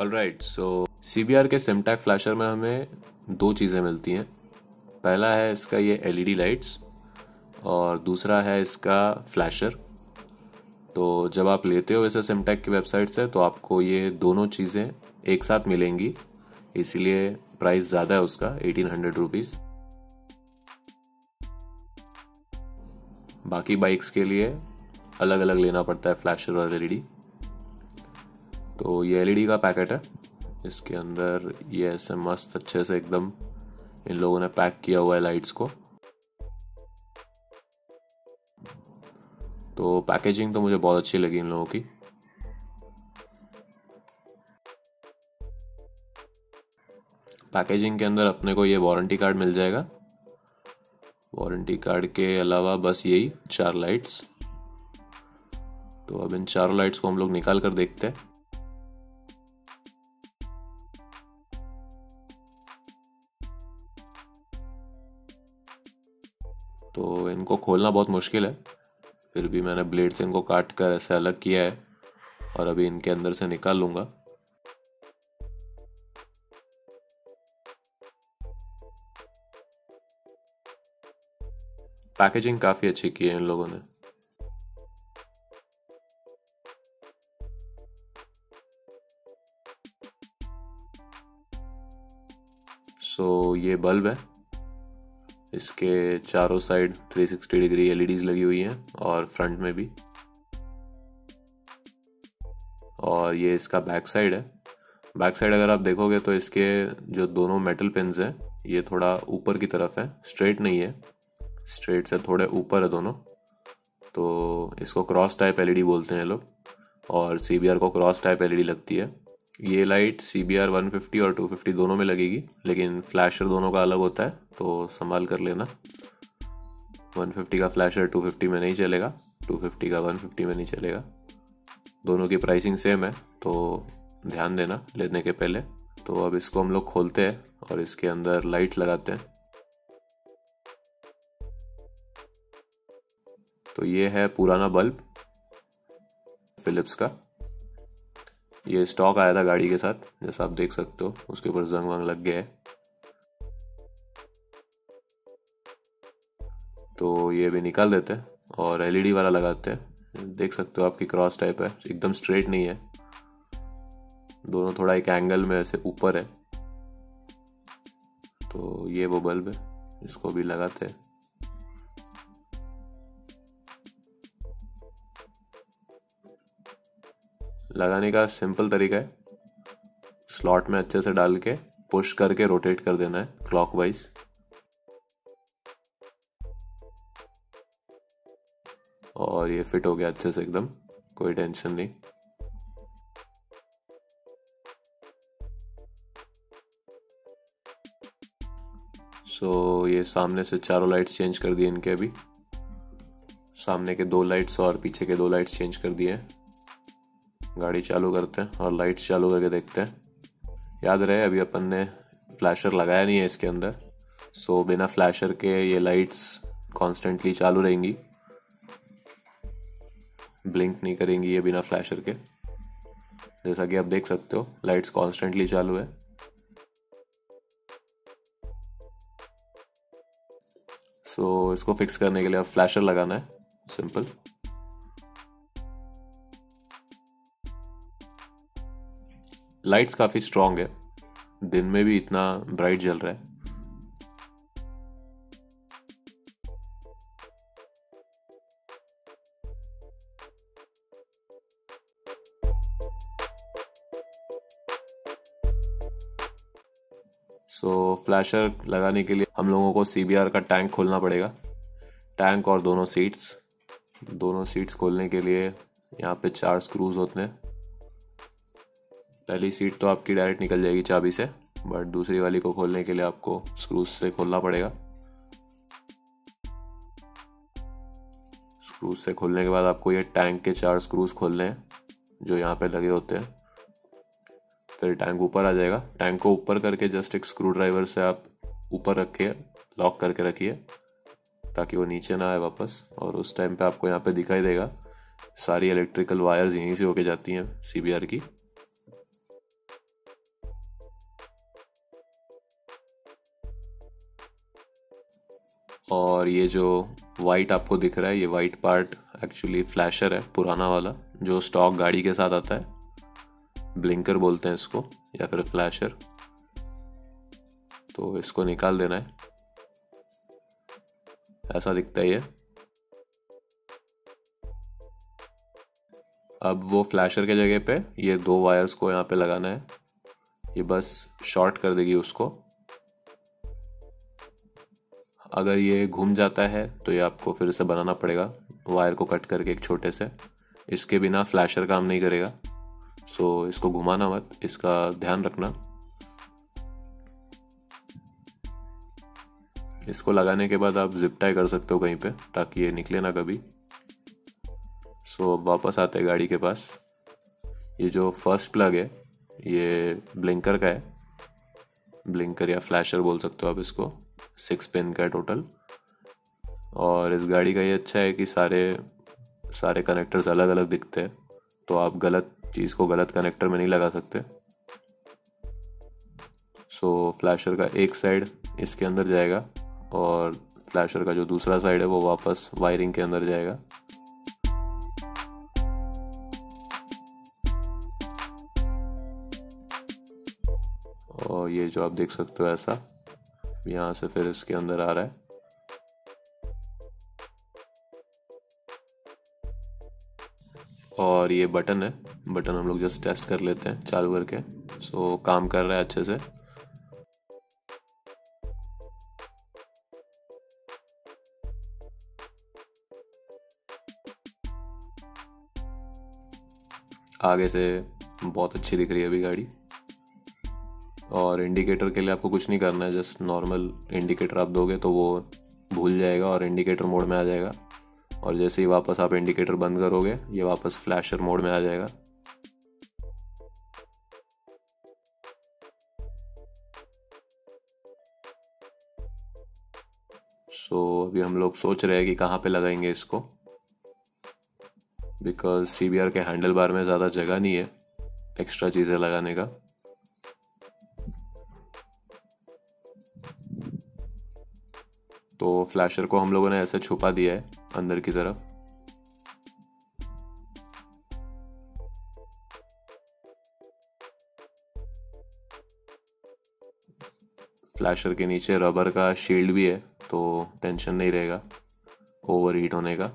All right so C B R के सिमटैक flasher में हमें दो चीज़ें मिलती हैं। पहला है इसका ये एलईडी लाइट्स और दूसरा है इसका फ्लैशर तो जब आप लेते हो इसे सिमटेक की वेबसाइट से तो आपको ये दोनों चीज़ें एक साथ मिलेंगी। इसीलिए प्राइस ज़्यादा है उसका एटीन हंड्रेड रुपीज़ बाकी बाइक्स के लिए अलग अलग लेना पड़ता है फ्लैशर और एलईडी तो ये एलईडी का पैकेट है। इसके अंदर ये ऐसे मस्त अच्छे से एकदम इन लोगों ने पैक किया हुआ है लाइट्स को। तो पैकेजिंग तो मुझे बहुत अच्छी लगी इन लोगों की। पैकेजिंग के अंदर अपने को ये वारंटी कार्ड मिल जाएगा। वारंटी कार्ड के अलावा बस यही, चार लाइट्स तो अब इन चारों लाइट्स को हम लोग निकाल कर देखते हैं। तो इनको खोलना बहुत मुश्किल है। फिर भी मैंने ब्लेड से इनको काट कर ऐसे अलग किया है। और अभी इनके अंदर से निकाल लूँगा। पैकेजिंग काफ़ी अच्छी की है इन लोगों ने। सो so, ये बल्ब है। इसके चारों साइड 360 डिग्री एलईडीज लगी हुई हैं और फ्रंट में भी। और ये इसका बैक साइड है। बैक साइड अगर आप देखोगे तो इसके जो दोनों मेटल पिन हैं ये थोड़ा ऊपर की तरफ़ है स्ट्रेट नहीं है। स्ट्रेट से थोड़े ऊपर है दोनों। तो इसको क्रॉस टाइप एलईडी बोलते हैं लोग। और सीबीआर को क्रॉस टाइप एलईडी लगती है। ये light C B R one fifty और टू फिफ्टी दोनों में लगेगी, लेकिन फ्लैशर दोनों का अलग होता है तो संभाल कर लेना। वन फिफ्टी का फ्लैशर टू फिफ्टी में नहीं चलेगा टू फिफ्टी का वन फिफ्टी में नहीं चलेगा। दोनों की प्राइसिंग सेम है तो ध्यान देना लेने के पहले। तो अब इसको हम लोग खोलते हैं और इसके अंदर लाइट लगाते हैं। तो ये है पुराना बल्ब फिलिप्स का। ये स्टॉक आया था गाड़ी के साथ, जैसा आप देख सकते हो, उसके ऊपर जंग वंग लग गया है। तो ये भी निकाल देते हैं और एलईडी वाला लगाते हैं। देख सकते हो आपकी क्रॉस टाइप है, एकदम स्ट्रेट नहीं है। दोनों थोड़ा एक एंगल में ऐसे ऊपर है। तो ये वो बल्ब है, इसको भी लगाते हैं। लगाने का सिंपल तरीका है। स्लॉट में अच्छे से डाल के पुश करके रोटेट कर देना है क्लॉकवाइज और ये फिट हो गया अच्छे से एकदम कोई टेंशन नहीं। सो so, ये सामने से चारों लाइट्स चेंज कर दिए इनके अभी। सामने के दो लाइट्स और पीछे के दो लाइट्स चेंज कर दिए हैं। गाड़ी चालू करते हैं और लाइट्स चालू करके देखते हैं। याद रहे अभी अपन ने फ्लैशर लगाया नहीं है इसके अंदर। सो बिना फ्लैशर के ये लाइट्स कॉन्स्टेंटली चालू रहेंगी। ब्लिंक नहीं करेंगी ये बिना फ्लैशर के। जैसा कि आप देख सकते हो लाइट्स कॉन्स्टेंटली चालू है। सो so, इसको फिक्स करने के लिए आप फ्लैशर लगाना है। सिंपल लाइट्स काफ़ी स्ट्रांग है। दिन में भी इतना ब्राइट जल रहा है। सो so, फ्लैशर लगाने के लिए हम लोगों को सीबीआर का टैंक खोलना पड़ेगा। टैंक और दोनों सीट्स दोनों सीट्स खोलने के लिए यहाँ पे चार स्क्रूज होते हैं। पहली सीट तो आपकी डायरेक्ट निकल जाएगी चाबी से बट दूसरी वाली को खोलने के लिए आपको स्क्रूज से खोलना पड़ेगा। स्क्रूज से खोलने के बाद आपको ये टैंक के चार स्क्रूज खोलने हैं, जो यहाँ पे लगे होते हैं। फिर टैंक ऊपर आ जाएगा। टैंक को ऊपर करके जस्ट एक स्क्रू ड्राइवर से आप ऊपर रखिए लॉक करके रखिए, ताकि वो नीचे ना आए वापस, और उस टाइम पे आपको यहाँ पे दिखाई देगा। सारी इलेक्ट्रिकल वायर्स यहीं से होके जाती हैं सीबीआर की। और ये जो वाइट आपको दिख रहा है, ये वाइट पार्ट एक्चुअली फ्लैशर है, पुराना वाला, जो स्टॉक गाड़ी के साथ आता है। ब्लिंकर बोलते हैं इसको, या फिर फ्लैशर तो इसको निकाल देना है। ऐसा दिखता है ये। अब वो फ्लैशर के जगह पे ये दो वायर्स को यहाँ पे लगाना है। ये बस शॉर्ट कर देगी उसको। अगर ये घूम जाता है तो ये आपको फिर से बनाना पड़ेगा। वायर को कट करके एक छोटे से। इसके बिना फ्लैशर काम नहीं करेगा। सो इसको घुमाना मत। इसका ध्यान रखना। इसको लगाने के बाद आप जिप टाई कर सकते हो कहीं पे, ताकि ये निकले ना कभी। सो अब वापस आते हैं गाड़ी के पास। ये जो फ़र्स्ट प्लग है, ये ब्लिंकर का है। ब्लिंकर या फ्लैशर बोल सकते हो आप इसको। सिक्स पिन का टोटल और इस गाड़ी का ये अच्छा है कि सारे सारे कनेक्टर्स अलग अलग दिखते हैं तो आप गलत चीज़ को गलत कनेक्टर में नहीं लगा सकते। सो so, फ्लैशर का एक साइड इसके अंदर जाएगा और फ्लैशर का जो दूसरा साइड है वो वापस वायरिंग के अंदर जाएगा। और ये जो आप देख सकते हो ऐसा यहाँ से फिर इसके अंदर आ रहा है। और ये बटन है, बटन हम लोग जस्ट टेस्ट कर लेते हैं चालू करके। सो काम कर रहा है अच्छे से। आगे से बहुत अच्छी दिख रही है अभी गाड़ी। और इंडिकेटर के लिए आपको कुछ नहीं करना है जस्ट नॉर्मल इंडिकेटर आप दोगे तो वो भूल जाएगा और इंडिकेटर मोड में आ जाएगा। और जैसे ही वापस आप इंडिकेटर बंद करोगे ये वापस फ्लैशर मोड में आ जाएगा। सो so, अभी हम लोग सोच रहे हैं कि कहाँ पे लगाएँगे इसको। बिकॉज़ सीबीआर के हैंडल बार में ज़्यादा जगह नहीं है एक्स्ट्रा चीज़ें लगाने का। तो फ्लैशर को हम लोगों ने ऐसे छुपा दिया है अंदर की तरफ़। फ्लैशर के नीचे रबर का शील्ड भी है तो टेंशन नहीं रहेगा ओवर हीट होने का।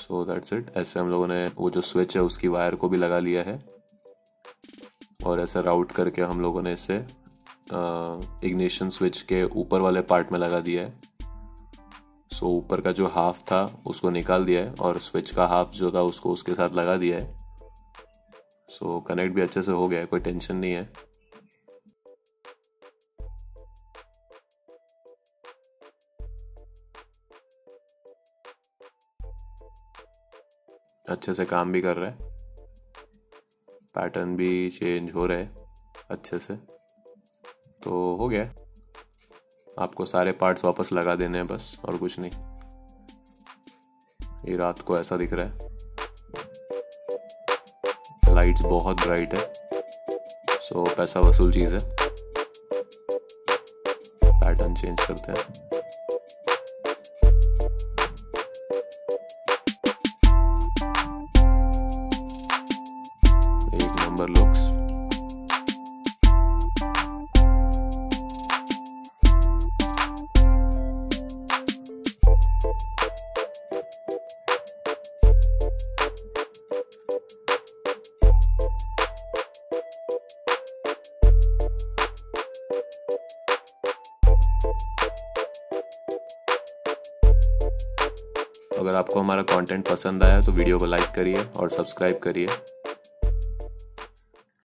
सो दैट्स इट ऐसे हम लोगों ने वो जो स्विच है उसकी वायर को भी लगा लिया है। और ऐसा राउट करके हम लोगों ने इसे इग्निशन स्विच के ऊपर वाले पार्ट में लगा दिया है। सो so, ऊपर का जो हाफ़ था उसको निकाल दिया है और स्विच का हाफ़ जो था उसको उसके साथ लगा दिया है। सो so, कनेक्ट भी अच्छे से हो गया है कोई टेंशन नहीं है। अच्छे से काम भी कर रहा है। पैटर्न भी चेंज हो रहे है अच्छे से। तो हो गया। आपको सारे पार्ट्स वापस लगा देने हैं बस, और कुछ नहीं। ये रात को ऐसा दिख रहा है। लाइट्स बहुत ब्राइट है। सो पैसा वसूल चीज़ है। पैटर्न चेंज करते हैं। Number looks. अगर आपको हमारा कंटेंट पसंद आया तो वीडियो को लाइक करिए और सब्सक्राइब करिए